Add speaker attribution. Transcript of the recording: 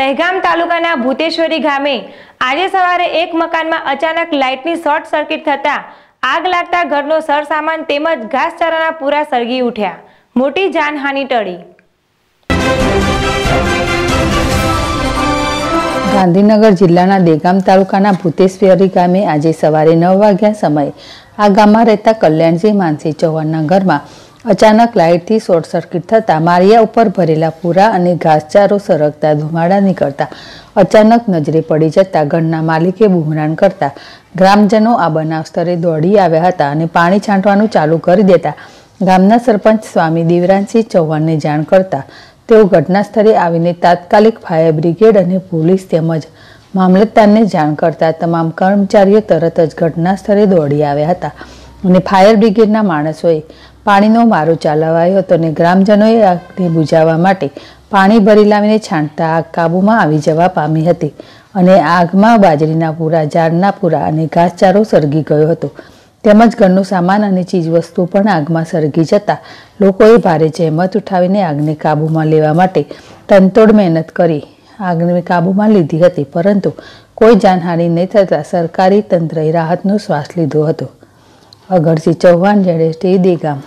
Speaker 1: દહેગામ તાલુકાના ભૂતેશ્વરી ગામે આજે સવારે એક મકાનમાં અચાનક લાઇટની શોર્ટ સર્કિટ થતાં આગ લાગતા ઘરનો સરસામાન તેમજ ઘાસચારાના પૂરા સળગી ઉઠ્યા. મોટી જાનહાનિ ટળી.
Speaker 2: ગાંધીનગર જિલ્લાના દેગામ તાલુકાના ભૂતેશ્વરી ગામે આજે સવારે નવ વાગ્યા સમયે આ ગામમાં રહેતા કલ્યાણજી માનસી ચૌહાણના ઘરમાં અચાનક લાઇટથી શોર્ટ સર્કિટ થતાં મારિયા ઉપર ભરેલા પૂરા અને ઘાસચારો સરગતા ધુમાડા નીકળતા અચાનક નજરે પડી જતા ઘરના માલિકે બુમરાણ કરતા. ગ્રામજનો આ બનાવ સ્થળે દોડી આવ્યા હતા અને પાણી છાંટવાનું ચાલુ કરી દેતા. ગામના સરપંચ સ્વામી દેવરાજસિંહ ચૌહાણને જાણ કરતા તેઓ ઘટના સ્થળે આવીને તાત્કાલિક ફાયર બ્રિગેડ અને પોલીસ તેમજ મામલતદારને જાણ કરતા તમામ કર્મચારીઓ તરત જ ઘટના સ્થળે દોડી આવ્યા હતા અને ફાયર બ્રિગેડના માણસોએ પાણીનો મારો ચાલવાયો હતો અને ગ્રામજનોએ આગને બુજાવવા માટે પાણી ભરી લાવીને છાંટતા આગ કાબૂમાં આવી જવા પામી હતી અને આગમાં બાજરીના પૂરા, ઝાડના પૂરા અને ઘાસચારો સળગી ગયો હતો. તેમજ ઘરનો સામાન અને ચીજવસ્તુ પણ આગમાં સળગી જતા લોકોએ ભારે જહેમત ઉઠાવીને આગને કાબૂમાં લેવા માટે તનતોડ મહેનત કરી આગને કાબૂમાં લીધી હતી, પરંતુ કોઈ જાનહાનિ નહીં થતાં સરકારી તંત્રએ રાહતનો શ્વાસ લીધો હતો. અગરસિંહ ચૌહાણ જેડેસ્ટી દેગામ